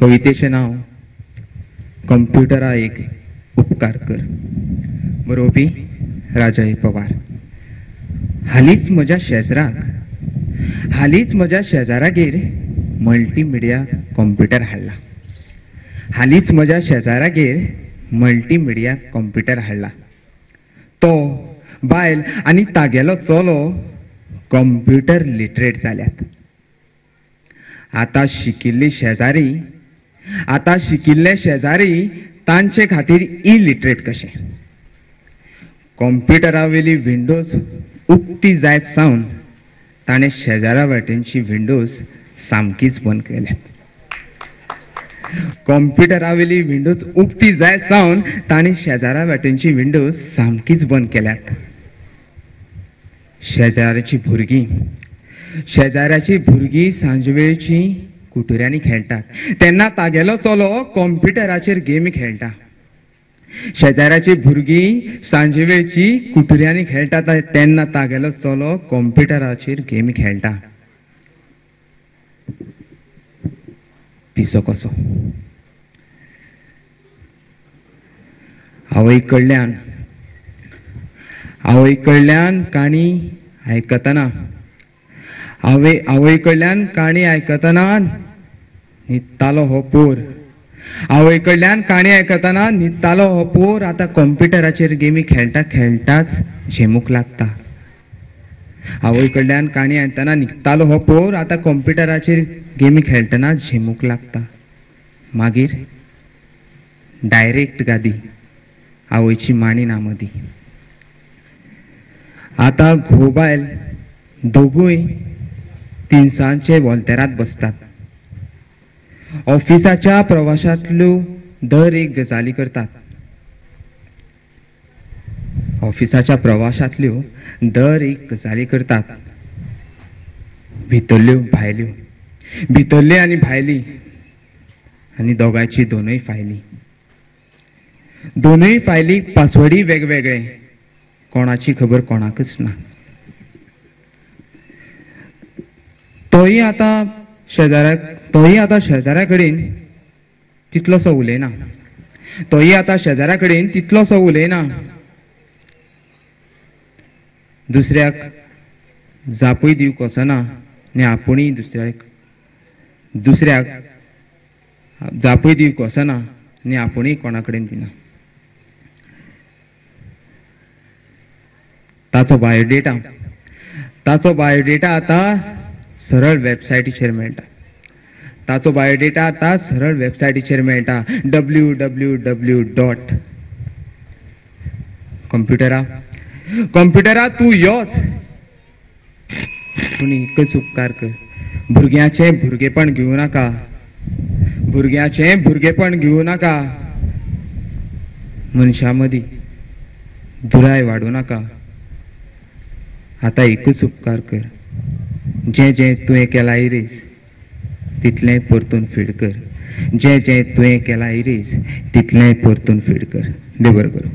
कवितेचें नांव कंप्युटरा एक उपकार कर. बरोवपी राजय पवार. हालींच म्हज्या शेजराक हालींच म्हज्या शेजारागेर मल्टीमिडिया कॉम्प्युटर हाडला. हालींच म्हज्या शेजारागेर मल्टीमिडिया कॉम्प्युटर हाडला. तो बायल आनी तागेलो चलो कॉम्प्युटर लिटरेट जाल्यात आतां शिकिल्ली शेजारी आतां शिकिल्ले शेजारी तांचे खातीर इलिटरेट कशें? कॉम्प्युटरा वयली विंडोज उक्ती जायत सावन ताणें शेजारा वाटेनची विंडोज सामकीच बंद केल्यात. कॉम्प्युटरा वयली विंडोज उक्ती जायत सावन ताणें शेजारा वाटेनची विंडोज सामकीच बंद केल्यात. शेजाऱ्याची भुरगीं शेजाऱ्याची भुरगीं सांजवेळची कुटुऱ्यांनी खेळटात तेन्ना तागेलो चलो कॉम्प्युटराचेर गेमी खेळटा शेजाऱ्याची भुरगीं सांजे वेळची कुटुऱ्यांनी खेळटात तेन्ना तागेलो चलो कॉम्प्युटराचेर गेमी खेळटा पिसो कसो? आवय कडल्यान आवय कडल्यान काणी आयकतना आवय आवय कडल्यान काणी आयकतना न्हिदतालो हो पोर. आवय कडल्यान काणी आयकतना न्हिदतालो हो पोर. आतां कॉम्प्युटराचेर गेमी खेळटा खेळटाच झेमूक लागता. आवय कडल्यान काणी आयकतना न्हिदतालो हो पोर. आतां कॉम्प्युटराचेर गेमी खेळटना झेमूक लागता. मागीर डायरेक्ट गादी. आवयची मांडी ना मदी आतां घोबायल दोगूय तिनसांचे वॉल्तेरात बसतात. ऑफिसाच्या प्रवाशांतल्यो दर एक गजाली करतात. ऑफिसाच्या प्रवाशांतल्यो दर एक गजाली करतात. भितरल्यो भायल्यो. भितरले आनी भायली. आनी दोगांयची दोनूय फायली. दोनूय फायलीक पासवर्डी वेगवेगळे. कोणाची खबर कोणाकच ना. तोही आतां शेजाऱ्याक तोही आतां शेजाऱ्या कडेन तितलोसो उलयना तोही आतां शेजाऱ्या कडेन तितलोसो उलयना दुसऱ्याक जापूय दिवंक वचना आनी आपुणूय दुसऱ्याक दुसऱ्याक जापूय दिवंक वचना आनी आपुणूय कोणा कडेन दिना ताचो बायोडेटा ताचो बायोडेटा आतां सरळ वेबसायटीचेर मेळटा ताचो बायोडेटा आतां सरळ वेबसायटीचेर मेळटा डब्ल्यू डब्ल्यू डब्ल्यू डॉट कॉम्प्युटरा. कॉम्प्युटरा तूं योच. पूण एकच उपकार कर. भुरग्याचें भुरगेपण घेवं नाका. भुरग्याचें भुरगेपण घेवं नाका. मनशा मदीं दुराय वाडूं नाका. आतां एकूच उपकार कर. जें जें तुवें केलां इरेज तितलें परतून फीड कर. जें जें तुवें केलां इरेज तितलें परतून फीड कर. देव बरें करूं.